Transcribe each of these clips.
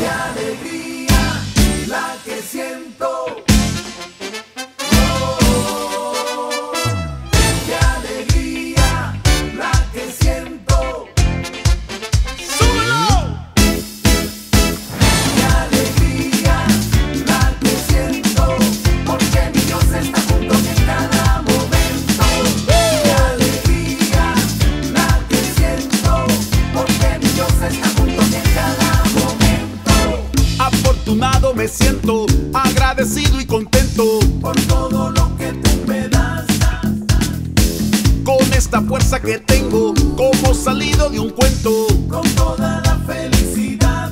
Qué alegría me siento, agradecido y contento Por todo lo que tú me das. con esta fuerza que tengo, como salido de un cuento. Con toda la felicidad.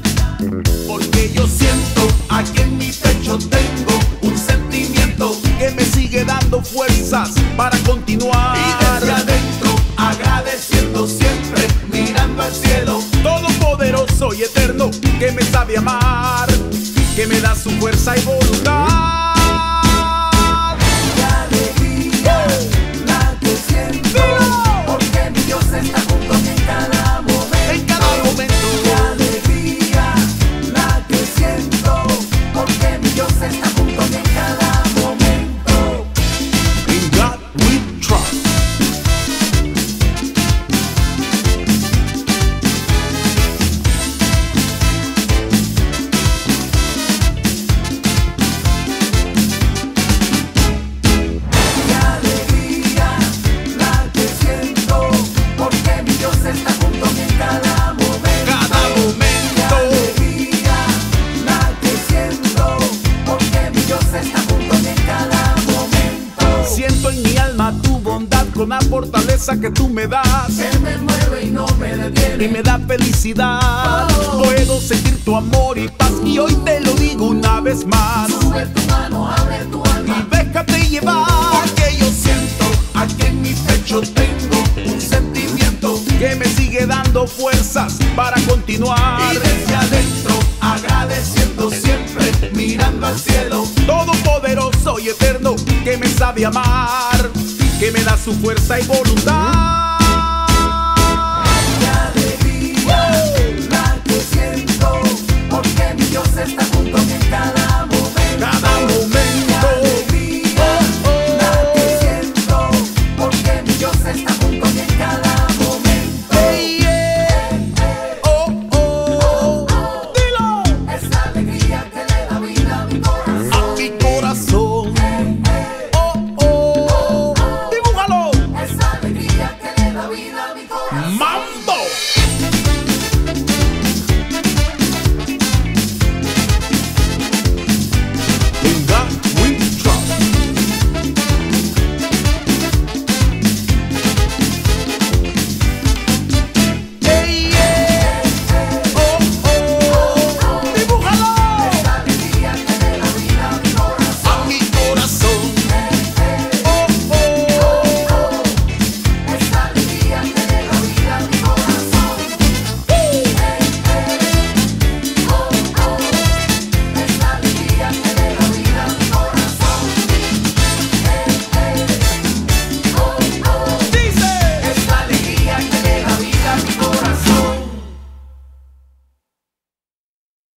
Porque yo siento aquí en mi pecho tengo un sentimiento que me sigue dando fuerzas para continuar. Y desde adentro agradeciendo siempre. Mirando al cielo. Todopoderoso y eterno que me sabe amar, que me da su fuerza y voluntad. Con la fortaleza que tú me das. Se me mueve y no me detiene. y me da felicidad. Puedo sentir tu amor y paz y hoy te lo digo una vez más. Sube tu mano, abre tu Y alma. déjate llevar, Porque yo siento aquí en mi pecho tengo un sentimiento. que me sigue dando fuerzas para continuar. Y desde adentro agradeciendo siempre, mirando al cielo. Todopoderoso y eterno que me sabe amar, que me da su fuerza y voluntad. Mambo!